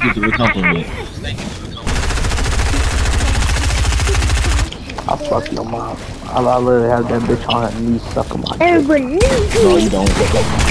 Thank you for the compliment. I fuck your mom. I, I literally have that bitch on her knees sucking my dick. Everybody No, you don't.